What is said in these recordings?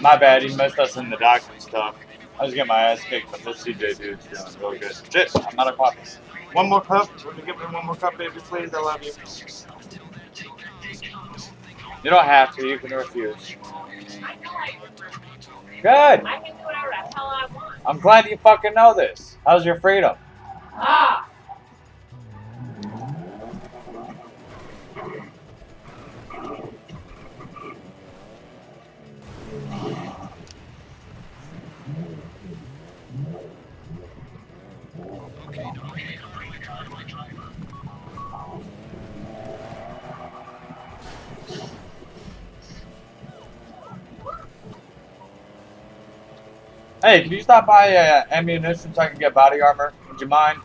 My bad, he messed us in the document stuff. I was getting my ass kicked, but this CJ dude's doing really good. Shit, I'm out of coffee. One more cup. Would you give me one more cup, baby, please? I love you. You don't have to. You can refuse. Good. I can do whatever the hell I want. I'm glad you fucking know this. How's your freedom? Ah! Hey, can you stop by uh, ammunition so I can get body armor? Would you mind?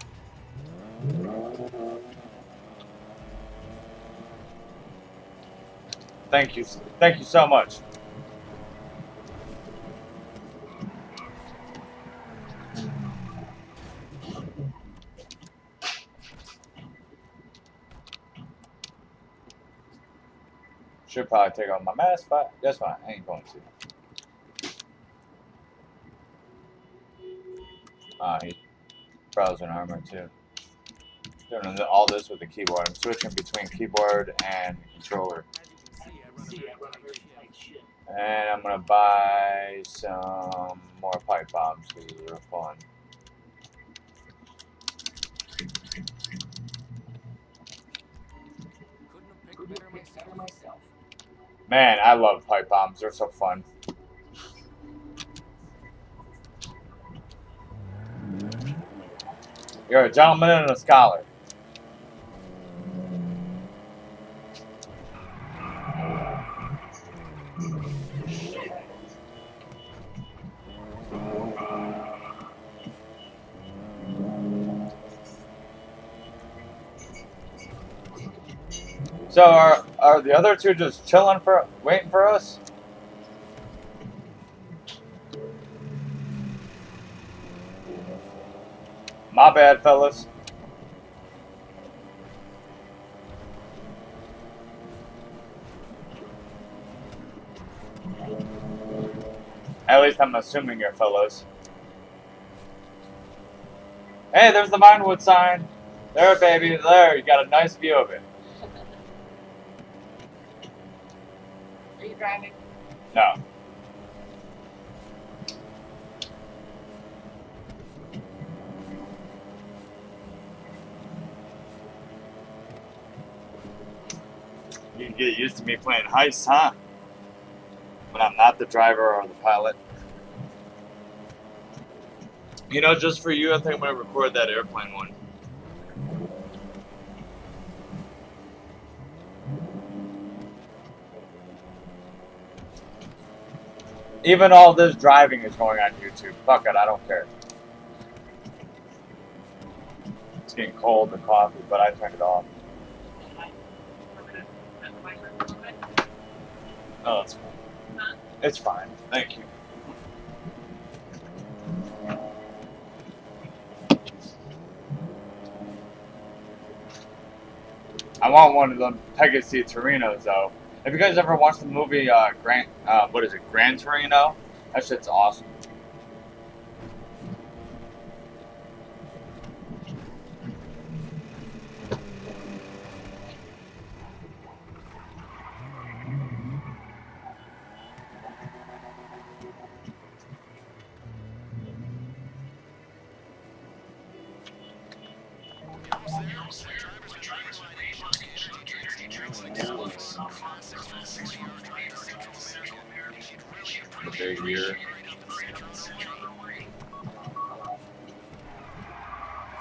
Thank you. Thank you so much. Should probably take off my mask, but that's fine. I ain't going to. Ah, he browsing armor too. Doing all this with the keyboard. I'm switching between keyboard and controller. And I'm gonna buy some more pipe bombs because they're fun. Man, I love pipe bombs. They're so fun. You're a gentleman and a scholar. So are are the other two just chilling for waiting for us? My bad, fellas. At least I'm assuming you're fellows. Hey, there's the Vinewood sign. There, baby. There, you got a nice view of it. Are you driving? No. You can get used to me playing heist, huh? When I'm not the driver or the pilot. You know, just for you, I think I'm gonna record that airplane one. Even all this driving is going on YouTube. Fuck it, I don't care. It's getting cold, the coffee, but I turned it off. Oh, it's fine. It's fine. Thank you. I want one of them Pegasus Torinos though. Have you guys ever watched the movie uh, Grant? Uh, what is it, Gran Torino? That shit's awesome. The.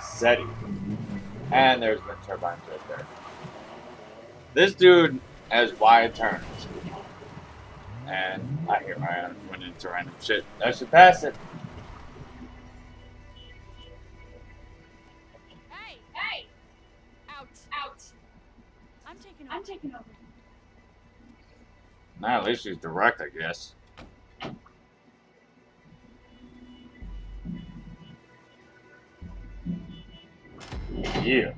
SETI. And there's wind turbines right there. This dude has wide turns. And I hear my own went into random shit. I should pass it. I'm taking I'm over. taking over. Nah, at least she's direct, I guess. Yeah.